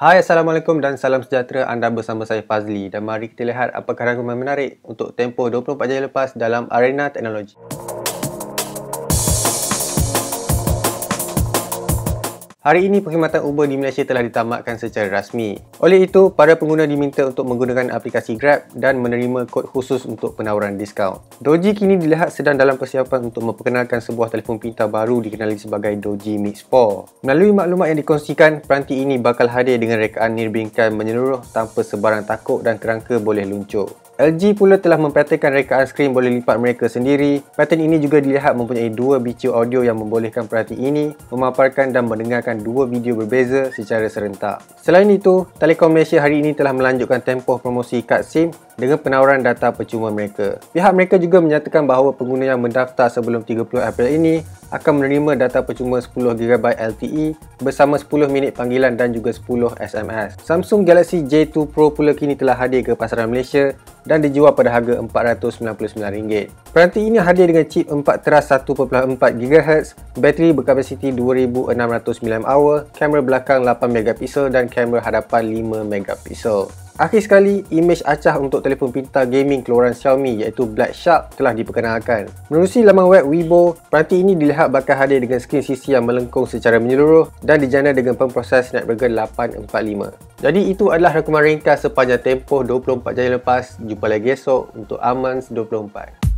Hai Assalamualaikum dan salam sejahtera anda bersama saya Fazli dan mari kita lihat apakah rangkuman menarik untuk tempoh 24 jam lepas dalam arena teknologi. Hari ini perkhidmatan Uber di Malaysia telah ditamatkan secara rasmi. Oleh itu, para pengguna diminta untuk menggunakan aplikasi Grab dan menerima kod khusus untuk penawaran diskaun. Doji kini dilihat sedang dalam persiapan untuk memperkenalkan sebuah telefon pintar baru dikenali sebagai Doji Mix 4. Melalui maklumat yang dikongsikan, peranti ini bakal hadir dengan rekaan nirbingkai menyeluruh tanpa sebarang takuk dan kerangka boleh luncur. LG pula telah mempraktikkan rekaan skrin boleh lipat mereka sendiri. Pattern ini juga dilihat mempunyai dua bicu audio yang membolehkan peranti ini memaparkan dan mendengarkan dua video berbeza secara serentak. Selain itu, Telekom Malaysia hari ini telah melanjutkan tempoh promosi kad SIM dengan penawaran data percuma mereka. Pihak mereka juga menyatakan bahawa pengguna yang mendaftar sebelum 30 April ini akan menerima data percuma 10GB LTE bersama 10 minit panggilan dan juga 10 SMS. Samsung Galaxy J2 Pro pula kini telah hadir ke pasaran Malaysia dan dijual pada harga RM499. Peranti ini hadir dengan chip 4 teras 1.4 GHz, bateri berkapasiti 2600 mAh, kamera belakang 8MP dan kamera hadapan 5MP. Akhir sekali, imej acah untuk telefon pintar gaming keluaran Xiaomi iaitu Black Shark telah diperkenalkan. Menerusi laman web Weibo, peranti ini dilihat bakal hadir dengan skrin sisi yang melengkung secara menyeluruh dan dijana dengan pemproses Snapdragon 845. Jadi itu adalah rakaman ringkas sepanjang tempoh 24 jam lepas. Jumpa lagi esok untuk Amans 24.